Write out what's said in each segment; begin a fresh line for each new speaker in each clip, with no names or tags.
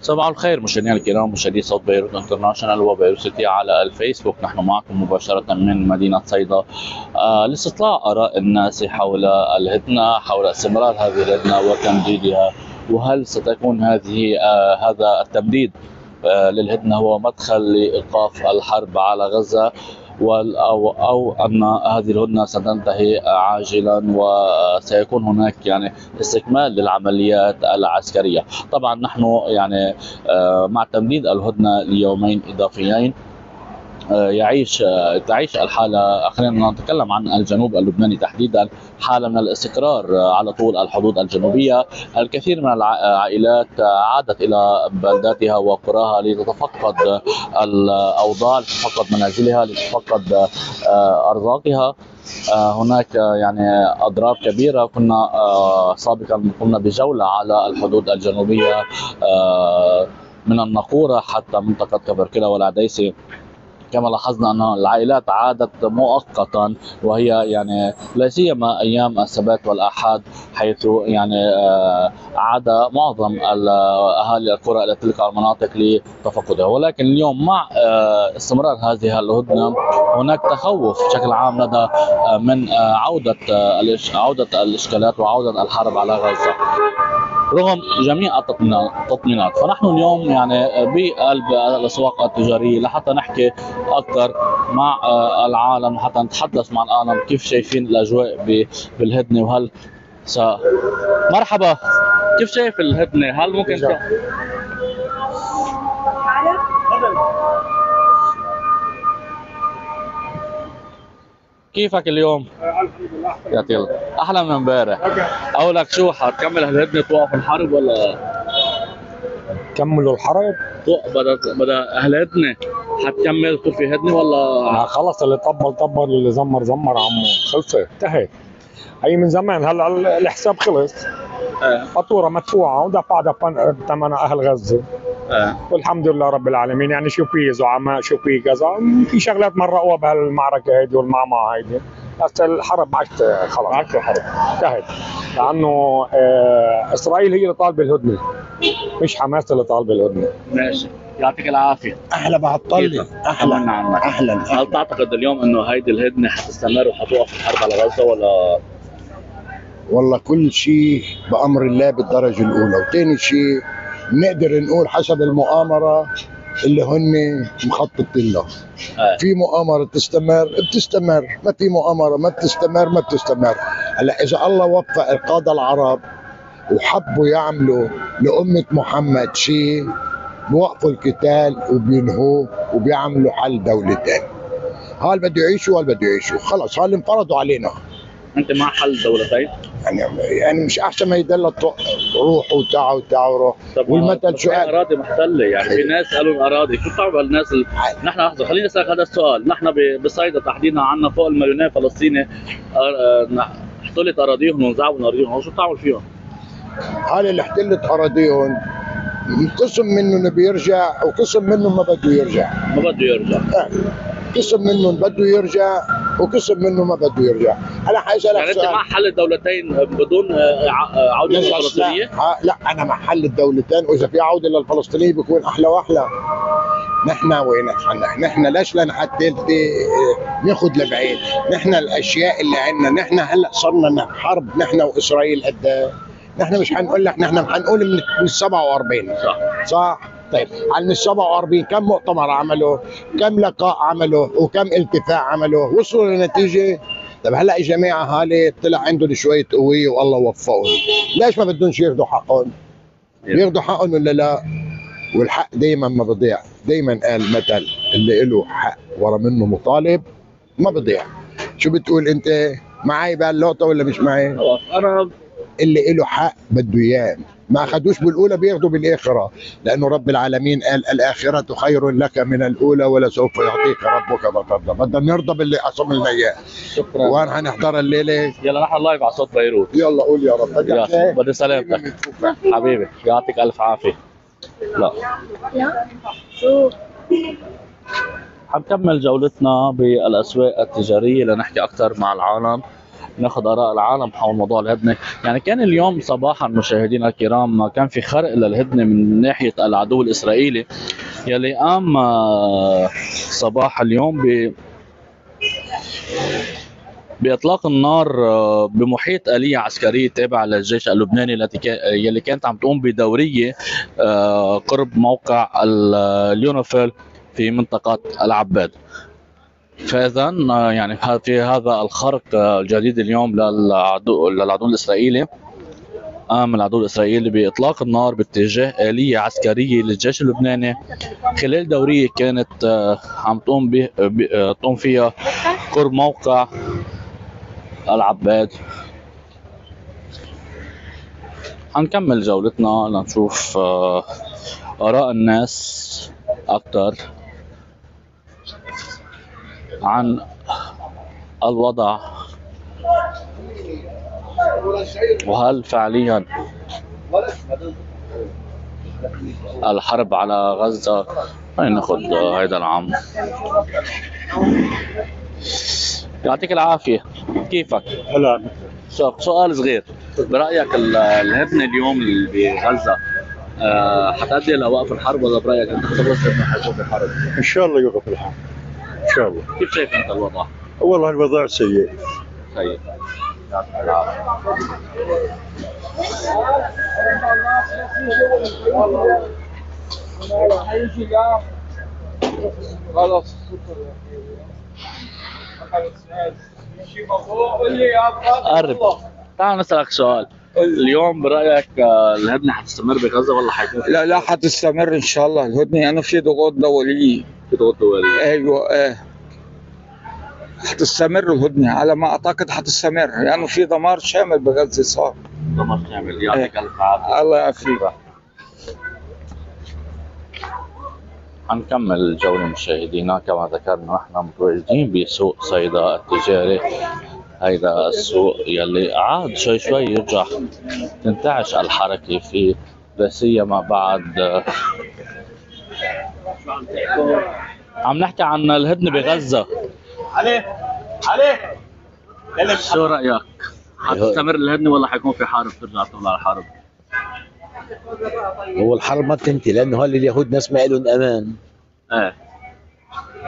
صباح الخير مشاهدينا الكرام مشاهدي صوت بيروت International وبيروت City على الفيسبوك. نحن معكم مباشرة من مدينة صيدا. آه لاستطلاع آراء الناس حول الهدنة حول استمرار هذه الهدنة وتمديدها وهل ستكون هذه آه هذا التمديد آه للهدنة هو مدخل لإيقاف الحرب على غزة. أو أو أن هذه الهدنة ستنتهي عاجلا وسيكون هناك يعني استكمال للعمليات العسكرية. طبعا نحن يعني آه، مع تمديد الهدنة ليومين إضافيين يعيش آه، تعيش الحالة. خلينا نتكلم عن الجنوب اللبناني تحديدا. حالة من الاستقرار على طول الحدود الجنوبية. الكثير من العائلات عادت إلى بلداتها وقراها لتتفقد الأوضاع لتتفقد منازلها لتتفقد آه، ارزاقها هناك يعني اضراب كبيرة. كنا سابقا قمنا بجولة على الحدود الجنوبية من النقوره حتى منطقة كبركلا والعديسي. كما لاحظنا أن العائلات عادت مؤقتا وهي يعني لا سيما أيام السبت والأحد حيث يعني آه، عاد معظم أهالي القرى إلى تلك المناطق لتفقدها. ولكن اليوم مع آه، استمرار هذه الهدنة هناك تخوف بشكل عام لدى آه، من عودة عودة الإشكالات وعودة الحرب على غزة. رغم جميع التطمينات فنحن اليوم يعني بقلب الأسواق التجارية لحتى نحكي أكثر مع آه، العالم حتى نتحدث مع العالم كيف شايفين الأجواء بالهدنة. وهل س... مرحبا. كيف شايف الهدنة؟ هل ممكن كيفك اليوم؟ الحمد لله أحلى من امبارح. أقول لك شو حتكمل هالهدنه توقف الحرب ولا؟
كملوا الحرب؟
بدأ بدأ اهلتنا حتكمل تكون في هدنه ولا؟
خلص اللي طبل طبل واللي زمر زمر عمو. خلصت انتهت هي من زمان هلا الحساب خلص. آه. فاتورة مدفوعة ودفع دفع ثمنها أهل غزة. آه. والحمد لله رب العالمين. يعني شو في زعماء؟ شو في كذا؟ في شغلات مرقوها بهالمعركة هيدي والمعمعة هيدي. بس الحرب خلص ما عادش الحرب. انتهت. لأنه آه إسرائيل هي اللي طالبة الهدنة. مش حماس اللي طالبة الهدنة.
ماشي. يعطيك العافية.
أحلى بعد طلي
أحلى عنك أهلا. هل تعتقد اليوم إنه هيدي الهدنة حتستمر وحتوقف الحرب على غزة ولا؟
والله كل شيء بأمر الله بالدرجة الأولى. وثاني شيء نقدر نقول حسب المؤامرة اللي هن مخططين له آه. في مؤامرة تستمر بتستمر. ما في مؤامرة ما بتستمر ما بتستمر. هلا إذا الله وفق القاده العرب وحبوا يعملوا لأمة محمد شيء بوقفوا القتال وبينهوه وبيعملوا حل دولتين. هال بده يعيشوا وهال بده يعيشوا. خلص هال انفرضوا علينا.
أنت مع حل دولتين؟
يعني يعني مش أحسن ما يدل روحوا تعوا تعوا روح
والمثل شو أراضي محتلة يعني في ناس قالوا الاراضي شو بتعرفوا الناس ال... نحن لحظه خليني أسألك هذا السؤال نحن بصيدا تحديدا عندنا فوق المليونين فلسطيني احتلت أراضيهم ونزعوا من اراضيهم شو بتعمل فيهم؟
هل اللي احتلت أراضيهم قسم منهم بيرجع وقسم منهم ما بده يرجع
ما بده يرجع
آه. قسم منهم بده يرجع وقسم منه ما بده يرجع.
أنا حاسالك يعني أنت مع حل الدولتين بدون آه، آه، عودة للفلسطينية؟
لا, لا أنا مع حل الدولتين وإذا في عودة للفلسطينية بيكون أحلى وأحلى. نحن وين نحن ليش لنحدد ناخذ لبعيد؟ نحن الأشياء اللي عندنا نحن هلأ صرنا حرب نحن وإسرائيل قد نحن مش حنقول لك نحن حنقول من ال 47 صح. صح؟ طيب على ال 47 كم مؤتمر عملوا كم لقاء عملوا وكم التفاع عملوا وصلوا لنتيجه طيب هلأ الجماعه هالي طلع عندهم شوية قويه والله وفقهم. ليش ما بدهم ياخذوا حقهم؟ ياخذوا حقهم ولا لا؟ والحق دائما ما بضيع. دائما قال مثل اللي له حق ورا منه مطالب ما بضيع. شو بتقول أنت؟ معي بهاللقطة ولا مش معي؟
أنا
اللي له حق بده إياه. ما أخذوش بالأولى بياخذوا بالآخرة. لأنه رب العالمين قال الآخرة خير لك من الأولى ولسوف يعطيك ربك فترضى بدنا نرضى باللي قسم لنا اياه شكرا. وين حنحضر الليلة.
يلا نحن لايف على صوت بيروت.
يلا قول يا رب.
بدي سلامتك. حبيبي يعطيك ألف عافية. لا. حنكمل جولتنا بالأسواق التجارية لنحكي أكثر مع العالم. ناخذ آراء العالم حول موضوع الهدنة. يعني كان اليوم صباحا مشاهدينا الكرام كان في خرق للهدنة من ناحية العدو الإسرائيلي. يلي قام آه، صباح اليوم ب بإطلاق النار آه، بمحيط آلية عسكرية تابعة للجيش اللبناني التي يلي كانت عم تقوم بدورية آه، قرب موقع ال- اليونيفيل في منطقة العباد. فاذا آه، يعني في هذا الخرق آه، الجديد اليوم للعدو للعدو الإسرائيلي قام العدو الإسرائيلي بإطلاق النار باتجاه آلية عسكرية للجيش اللبناني. خلال دورية كانت آه، عم تقوم تقوم فيها قرب موقع العباد. حنكمل جولتنا لنشوف آراء الناس أكثر عن الوضع. وهل فعليا الحرب على غزة؟ آه، هيدا العام. يعطيك العافية. كيفك؟
هلا.
سؤال صغير. برأيك ال- الهدنه اليوم اللي بغزه آه، حتؤدي لوقف الحرب ولا برأيك أنت خلص انه حيكون في حرب؟
إن شاء الله يوقف الحرب. شاء الله.
كيف شايف انت الوضع؟
والله الوضع سيء.
سيء
خلاص
قرب تعال نسألك سؤال. اليوم برأيك آه، الهدنة حتستمر بغزة ولا حيكون
لا لا حتستمر إن شاء الله. الهدنة أنا في ضغوط دوليه
في ضغوط دوليه؟
أيوه إيه. حتستمر الهدنه على ما أعتقد حتستمر لأنه يعني في دمار شامل بغزة صار.
دمار كامل يعطيك ألف عافية.
الله يعافيك.
حنكمل الجولة مشاهدينا كما ذكرنا نحن متواجدين بسوق صيدا التجاري. هيدا السوق يلي عاد شوي شوي يرجع تنتعش الحركة فيه لا سيما بعد عم نحكي عن الهدنة بغزة.
عليه عليه.
شو رأيك؟ حتستمر الهدنة ولا حيكون في حرب ترجع تطلع الحرب؟
هو الحرب ما بتنتهي لأنه هول اليهود ناس ما لهم أمان.
إيه.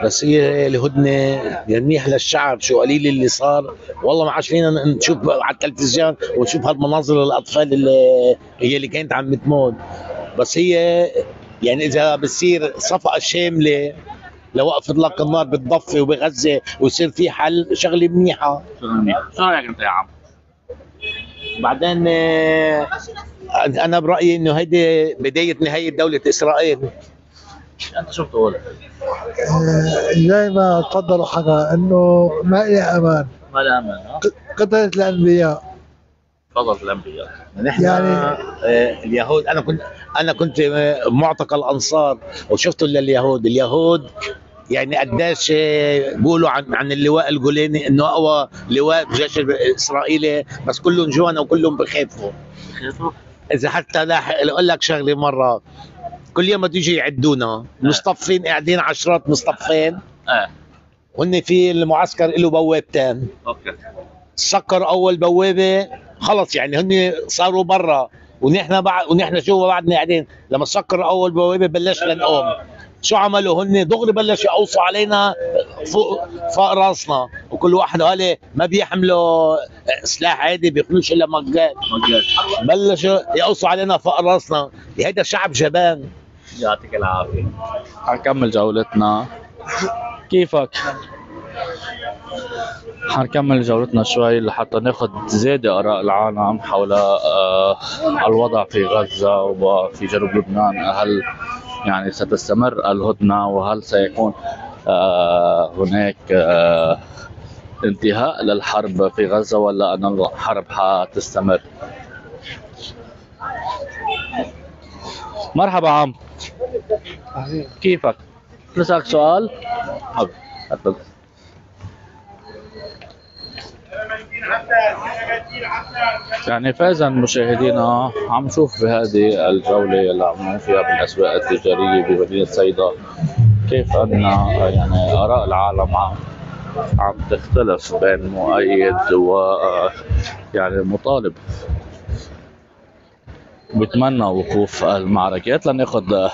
بس هي الهدنة يعني منيح للشعب. شو قليل اللي صار. والله ما عادش فينا نشوف على التلفزيون ونشوف هالمناظر الأطفال اللي هي اللي كانت عم تموت. بس هي يعني إذا بتصير صفقه شاملة لوقف إطلاق النار بالضفه وبغزه ويصير في حل شغلة منيحة
شو منيح شو رأيك أنت يا عم؟
بعدين آه، أنا برأيي إنه هيدي بداية نهاية دولة إسرائيل
أنت شو بتقول؟
زي ما تفضلوا حكى إنه ما لي أمان
ما لا أمان ها؟
قتلة الأنبياء
تفضل الأنبياء.
نحن
يعني-
آه، اليهود أنا كنت أنا كنت آه، معتقل انصار وشفت لليهود اليهود. يعني قديش آه، بيقولوا عن عن اللواء الجولاني إنه أقوى لواء بالجيش الاسرائيلي بس كلهم جوعنا وكلهم بخافوا. إذا حتى لاحق أقول لك شغلة مرة كل يوم بده يجي يعدونا مصطفين قاعدين عشرات مصطفين
إيه
وهن في المعسكر له بوابتين.
أوكي.
سكر أول بوابة خلص يعني هن صاروا برا ونحن بعد ونحن جوا بعدنا قاعدين؟ لما سكر أول بوابة بلشنا نقوم شو عملوا؟ هن دغري بلشوا يقوصوا علينا فوق فوق راسنا. وكل واحد هالي ما بيحملوا سلاح عادي بياخذوش إلا مجات.
مجد
بلشوا يقوصوا علينا فوق راسنا. هيدا شعب جبان
يعطيك العافية. حنكمل جولتنا. كيفك؟ حنكمل جولتنا شوي لحتى ناخذ زيادة آراء العالم حول آه، الوضع في غزة وفي جنوب لبنان. هل يعني ستستمر الهدنة وهل سيكون آه، هناك آه، انتهاء للحرب في غزة ولا أن الحرب حتستمر؟ مرحبا عم. كيفك؟ نسألك سؤال؟ حب يعني فازا مشاهدينا عم نشوف بهذه الجولة اللي عم فيها بالأسواق التجارية بمدينة صيدا. كيف أن يعني آراء العالم عم عم تختلف بين مؤيد و يعني مطالب. بتمنى وقوف المعركة. لناخذ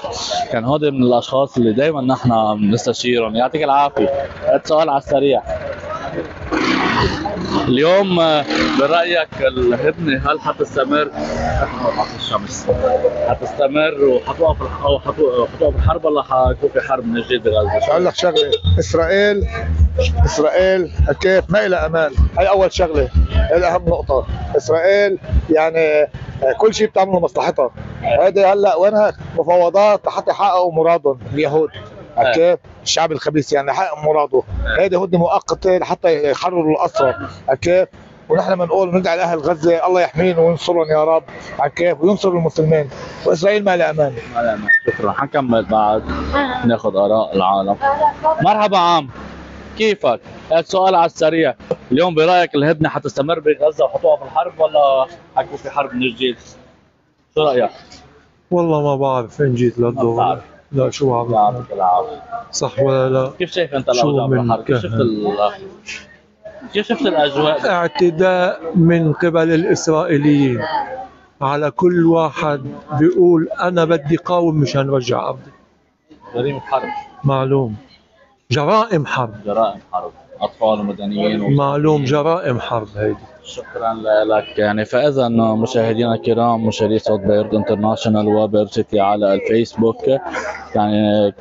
كان هودي من الأشخاص اللي دائما نحن بنستشيرهم. يعطيك العافية. هذا سؤال على السريع. اليوم آه، برأيك الهدنة هل حتستمر؟ الشمس حتستمر وحتوقف أو حتو- حتوقف الحرب ولا حيكون في حرب من جديد بغزه؟
أقول لك شغلة. إسرائيل إسرائيل كيف ما إلى أمان. هاي أول شغلة. هاي أهم نقطة. إسرائيل يعني كل شيء بتعمله مصلحتها هذا هلأ وينها؟ مفاوضات لحتى يحققوا مرادهم. اليهود. كيف الشعب الخبيث يعني يحقق مراده. هذه هدنه مؤقته لحتى يحرروا الاسرى كيف ونحن بنقول بندعي لأهل غزة الله يحميهم وينصرهم يا رب. كيف وينصر المسلمين. وإسرائيل ما لها أمان.
لا، لا، شكرا. حنكمل بعد. ناخذ آراء العالم. مرحبا عم كيفك؟ هذا سؤال على السريع. اليوم برأيك الهدنة حتستمر بغزة وحتوقف الحرب ولا حيكون في حرب من جديد؟ شو رأيك؟
والله ما بعرف ان جيت
ما
للدور
بعرف.
لا شو بعرف
يعطيك العافيه
صح ولا لا؟
كيف شايف
أنت
الأوضاع؟ كيف شفت ال... كيف شفت الأجواء؟
اعتداء من قبل الإسرائيليين. على كل واحد بيقول أنا بدي قاوم مشان رجع ارضي
جريمة حرب.
معلوم. جرائم حرب.
جرائم حرب. أطفال ومدنيين.
معلوم جرائم حرب هيدي.
شكرا لك. يعني فاذا مشاهدينا الكرام مشاهدي صوت بيروت International وبيروت City على الفيسبوك. يعني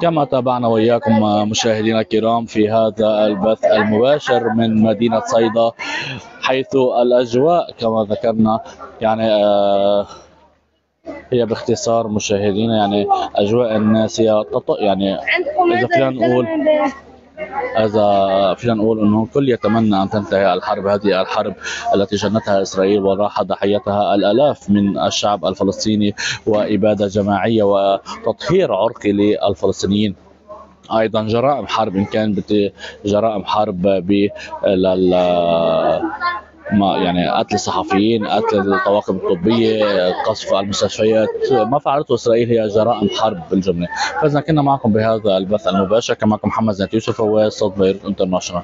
كما تابعنا وإياكم مشاهدينا الكرام في هذا البث المباشر من مدينة صيدا حيث الأجواء كما ذكرنا يعني آه هي باختصار مشاهدينا يعني أجواء الناس هي تط- يعني إذا فينا نقول إذا فينا نقول أنه الكل يتمنى أن تنتهي الحرب هذه الحرب التي جنتها إسرائيل وراح ضحيتها الآلاف من الشعب الفلسطيني وإبادة جماعية وتطهير عرقي للفلسطينيين. أيضا جرائم حرب إن كان جرائم حرب ب لل- ما يعني قتل الصحفيين قتل الطواقم الطبية قصف المستشفيات. ما فعلته إسرائيل هي جرائم حرب بالجمله فإذا كنا معكم بهذا البث المباشر كان معكم محمد زيت يوسف وصوت بيروت انترناشونال.